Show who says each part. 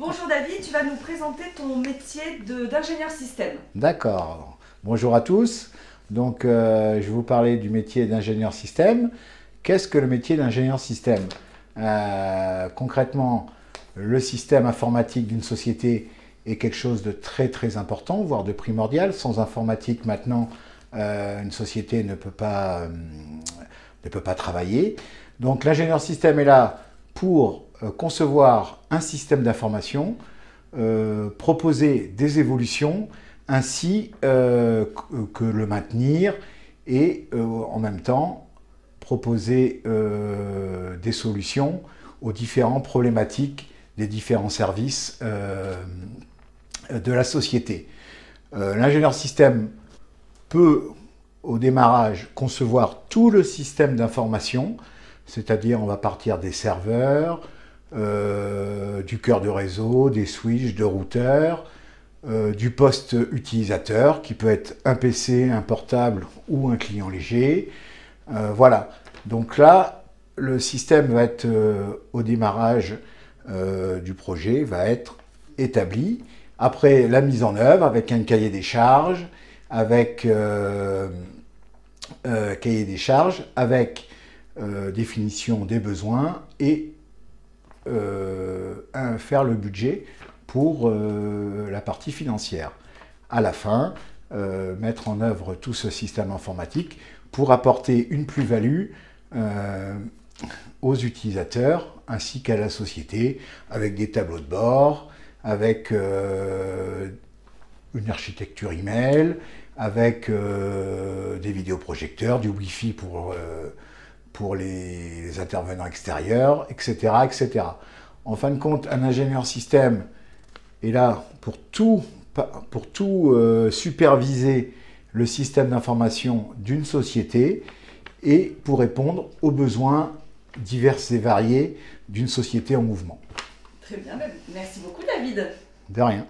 Speaker 1: Bonjour David, tu vas nous présenter ton métier d'ingénieur système.
Speaker 2: D'accord. Bonjour à tous. Donc, euh, je vais vous parler du métier d'ingénieur système. Qu'est-ce que le métier d'ingénieur système? Euh, Concrètement, le système informatique d'une société est quelque chose de très très important, voire de primordial. Sans informatique, maintenant, euh, une société ne peut pas, ne peut pas travailler. Donc, l'ingénieur système est là pour concevoir un système d'information, proposer des évolutions ainsi euh, que le maintenir et euh, en même temps proposer euh, des solutions aux différentes problématiques des différents services de la société. L'ingénieur système peut au démarrage concevoir tout le système d'information, c'est-à-dire on va partir des serveurs, du cœur de réseau, des switches, de routeurs, euh, du poste utilisateur, qui peut être un PC, un portable ou un client léger. Euh, voilà. Donc là, le système va être euh, au démarrage du projet, va être établi. Après la mise en œuvre avec un cahier des charges, avec cahier des charges, avec définition des besoins et faire le budget pour euh, la partie financière. À la fin, euh, mettre en œuvre tout ce système informatique pour apporter une plus-value euh, aux utilisateurs ainsi qu'à la société avec des tableaux de bord, avec une architecture email, avec des vidéoprojecteurs, du Wi-Fi pour, pour les, intervenants extérieurs, etc., etc. En fin de compte, un ingénieur système et là, pour tout, pour tout euh, superviser le système d'information d'une société et pour répondre aux besoins divers et variés d'une société en mouvement.
Speaker 1: Très bien, merci beaucoup David.
Speaker 2: De rien.